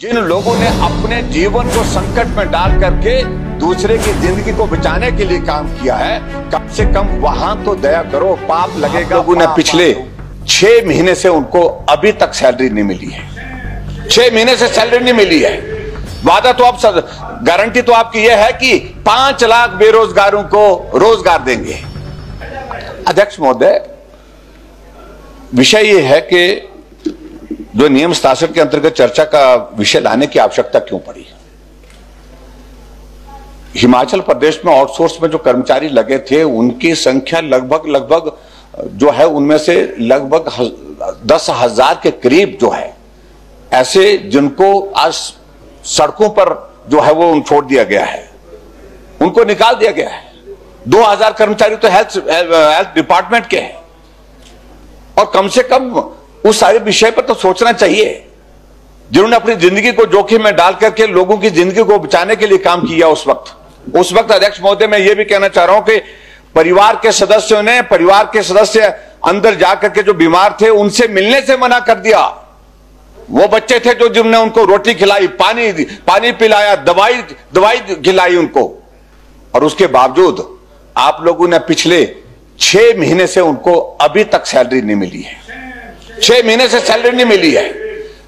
जिन लोगों ने अपने जीवन को संकट में डाल करके दूसरे की ज़िंदगी को बचाने के लिए काम किया है कम से कम वहाँ तो दया करो पाप लगेगा लोगों ने पिछले छह महीने से उनको अभी तक सैलरी नहीं मिली है। छह महीने से सैलरी नहीं मिली है। वादा तो आप गारंटी तो आपकी यह है कि पाँच लाख बेरोजगारों को रोज़गार देंगे। अध्यक्ष महोदय विषय यह है कि जो नियम शासन के अंतर्गत चर्चा का विषय लाने की आवश्यकता क्यों पड़ी? हिमाचल प्रदेश में आउटसोर्स में जो कर्मचारी लगे थे, उनकी संख्या लगभग लगभग, जो है, उनमें से लगभग दस हज़ार के करीब जो है, ऐसे जिनको आज सड़कों पर जो है वो छोड़ दिया गया है। उनको निकाल दिया गया है। दो हज़ार कर्मचारी तो हेल्थ हेल्थ डिपार्टमेंट के हैं। और कम से कम उस सारे विषय पर तो सोचना चाहिए। जिन्होंने अपनी ज़िंदगी को जोखिम में डाल करके लोगों की ज़िंदगी को बचाने के लिए काम किया उस वक्त। उस वक्त अध्यक्ष महोदय, मैं ये भी कहना चाह रहा हूँ कि परिवार के सदस्यों ने, परिवार के सदस्य अंदर जाकर के जो बीमार थे, उनसे मिलने से मना कर दिया। वो बच्चे थे जो जिन्होंने उनको रोटी खिलाई, पानी पानी पिलाया, दवाई दवाई खिलाई उनको। और उसके बावजूद आप लोगों ने पिछले छह महीने से उनको अभी तक सैलरी नहीं मिली है। छह महीने से सैलरी नहीं मिली है।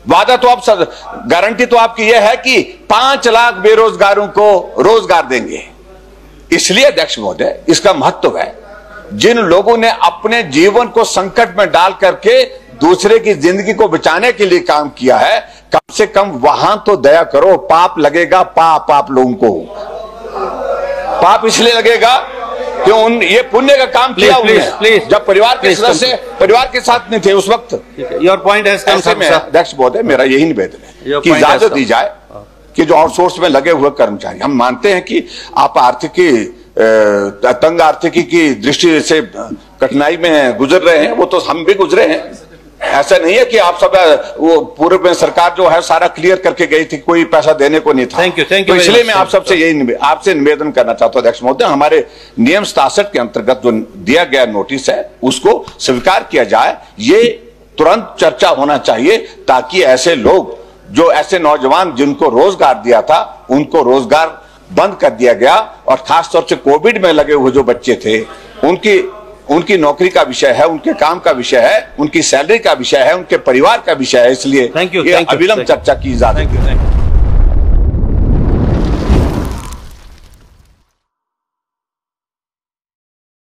वादा तो आप गारंटी तो आपकी यह है कि पाँच लाख बेरोजगारों को रोज़गार देंगे। इसलिए अध्यक्ष महोदय, इसका महत्व है, जिन लोगों ने अपने जीवन को संकट में डाल करके दूसरे की ज़िंदगी को बचाने के लिए काम किया है, कम से कम वहाँ तो दया करो, पाप लगेगा, पाप आप लोगों को। पाप इसलिए लगेगा कि उन ये पुण्य का काम किया प्लीज़ प्लीज़ जब परिवार के सदस्य परिवार के साथ नहीं थे उस वक्त। योर पॉइंट अध्यक्ष महोदय मेरा यही निवेदन है कि इजाज़त दी जाए कि जो आउटसोर्स में लगे हुए कर्मचारी हम मानते हैं कि आप आर्थिकी तंग आर्थिकी की दृष्टि से कठिनाई में गुजर रहे हैं वो तो हम भी गुजरे हैं। ऐसा नहीं है कि आप सब वो पूर्व में सरकार जो है सारा क्लियर करके गई थी कोई पैसा देने को नहीं था। थैंक यू थैंक यू तो इसलिए मैं आप सबसे यही आपसे निवेदन करना चाहता हूँ अध्यक्ष महोदय हमारे नियम सतासठ के अंतर्गत जो दिया गया नोटिस है उसको स्वीकार किया जाए। ये तुरंत चर्चा होना चाहिए ताकि ऐसे लोग जो ऐसे नौजवान जिनको रोज़गार दिया था उनको रोज़गार बंद कर दिया गया और खासतौर से कोविड में लगे हुए जो बच्चे थे उनकी उनकी नौकरी का विषय है उनके काम का विषय है उनकी सैलरी का विषय है उनके परिवार का विषय है इसलिए थैंक यू अविलंब चर्चा की जा रही है